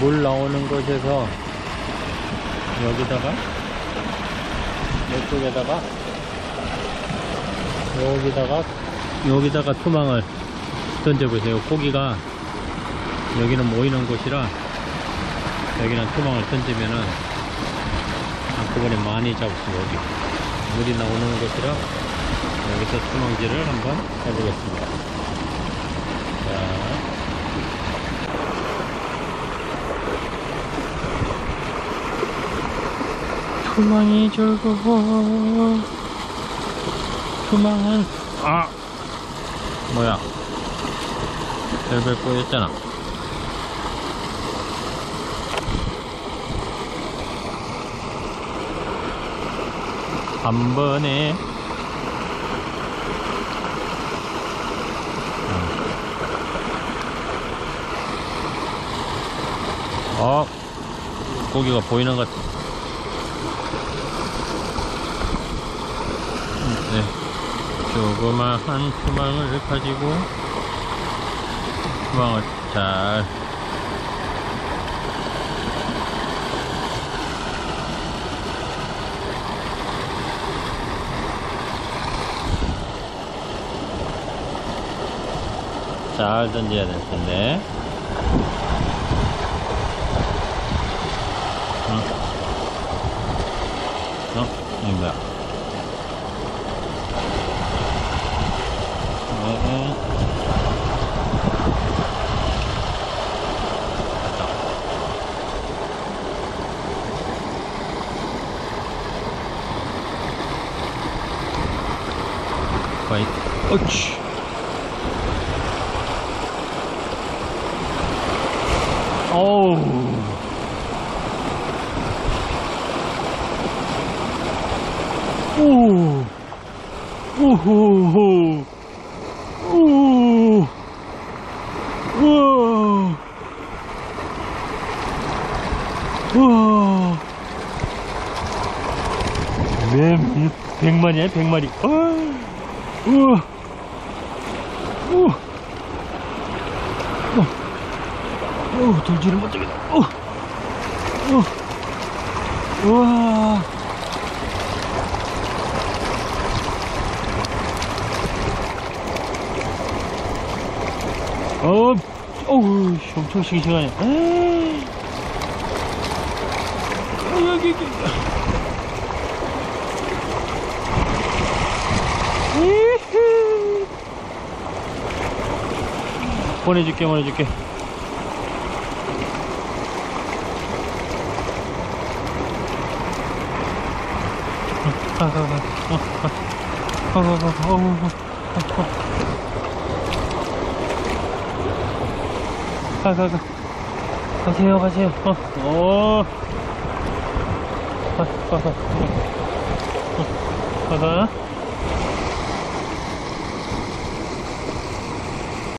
물 나오는 곳에서 여기다가 이쪽에다가 여기다가 여기다가 투망을 던져보세요. 고기가 여기는 모이는 곳이라 여기는 투망을 던지면은 한꺼번에 많이 잡습니다 여기 물이 나오는 곳이라 여기서 투망질을 한번 해보겠습니다 투망이 즐거워. 투망은 아. 뭐야? 별별 꼬였잖아. 한 번에. 어 고기가 보이는 것 같아 네. 조그마한 투망을 가지고 투망을 잘 잘 던져야 될 텐데. 어? 어? 이거 뭐야? 어, 어. 파이트. 어치. 어우. 오. 오호호. 오. 우와. 우와. 뱀, 백마리야, 백마리. 어. 우와. 우와. 어, 돌지를 못하겠다. 어, 어, 우와. 어, 어우, 씨, 엄청 싱싱하네. 에이. 어, 여기, 여기. 보내줄게, 보내줄게. 가, 가, 가. 어, 가. 가, 가, 가. 어우, 어, 어. 가, 가, 가. 가세요, 가세요. 어, 어. 가, 가, 가. 어, 가, 가.